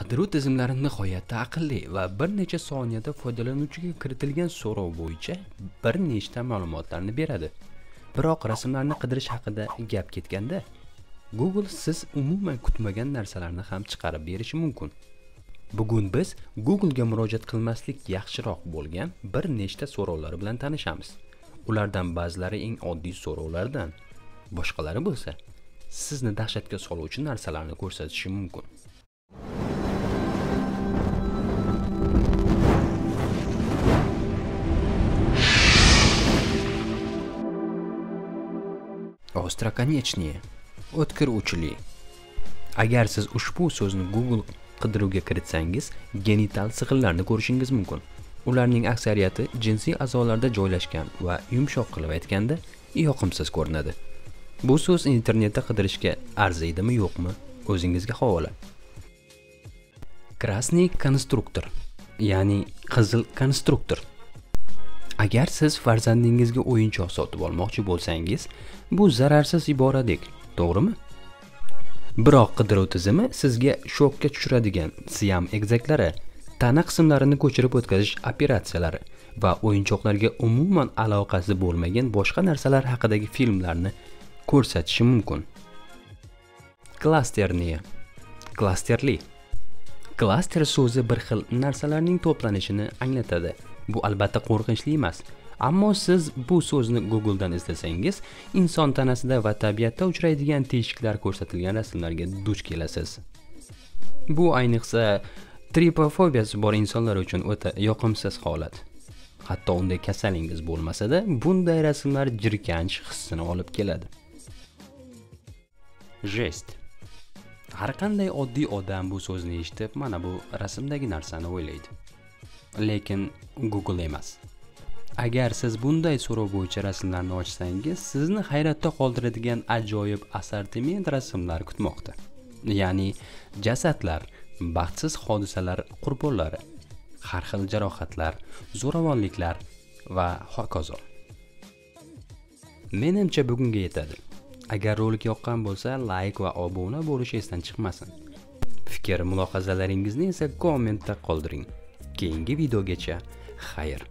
qidiruv tizimlari nihoyatda aqlli va bir necha soniyada foydalanuvchiga kiritilgan so'rov bo'yicha bir nechta ma'lumotlarni beradi. Biroq rasmlarni qidirish haqida gap ketganda google siz umuman kutmagan narsalarni ham chiqarib berishi mumkin. Bugun biz googlega murojaat qilmaslik yaxshiroq bo'lgan bir nechta so'rovlar bilan tanishamiz. Ulardan ba'zilari eng oddiy so'rovlardan boshqalari bo'lsa sizni dahshatga soluvchi narsalarni ko'rsatishi mumkin. Остроконечные o'tkir uchli agar siz ushbu so'zni google qidiruvga kiritsangiz genital sig'illarni ko'rishingiz mumkin. Ularning aksariyati jinsiy a'zolarda joylashgan va yumshoq qilib aytganda yoqimsiz ko'rinadi. Bu so'z internetda qidirishga arziydimi yo'qmi o'zingizga havola. Krasniy konstruktor ya'ni qizil konstruktor. Agar siz farzandingizga o'yinchoq sotib olmoqchi bo'lsangiz bu zararsiz iboradek to'g'rimi? Biroq qidiruv tizimi sizga shokka tushiradigan siam egzaklari tana qismlarini ko'chirib o'tkazish operatsiyalari va o'yinchoqlarga umuman aloqasi bo'lmagan boshqa narsalar haqidagi filmlarni ko'rsatishi mumkin. Klasterniya. Klasterli. Klaster so'zi bir xil narsalarning to'planishini anglatadi. Bu albatta qo'rqinchli emas. Ammo siz bu so'zni googledan izlasangiz inson tanasida va tabiatda uchraydigan teshiklar ko'rsatilgan rasmlarga duch kelasiz. Bu ayniqsa tripofobiyasi bor insonlar uchun o'ta yoqimsiz holat. Hatto unday kasalingiz bo'lmasada bunday rasmlar jirkanch hissini olib keladi. Жесть har qanday oddiy odam bu so'zni eshitib mana bu rasmdagi narsani o'ylaydi. Lekin google emas. Agar siz bunday so'rov bo'yicha rasmlarni ochsangiz sizni hayratda qoldiradigan ajoyib assortiment rasmlar kutmoqda. Ya'ni jasadlar baxtsiz hodisalar qurbonlari har xil jarohatlar zo'ravonliklar va hokazo. Menimcha bugunga yetadi. Agar rolik yoqqan bo'lsa layk va obuna bo'lish esdan chiqmasin. Fikr mulohazalaringizni esa kommentda qoldiring. Keyingi videogacha. Xayr.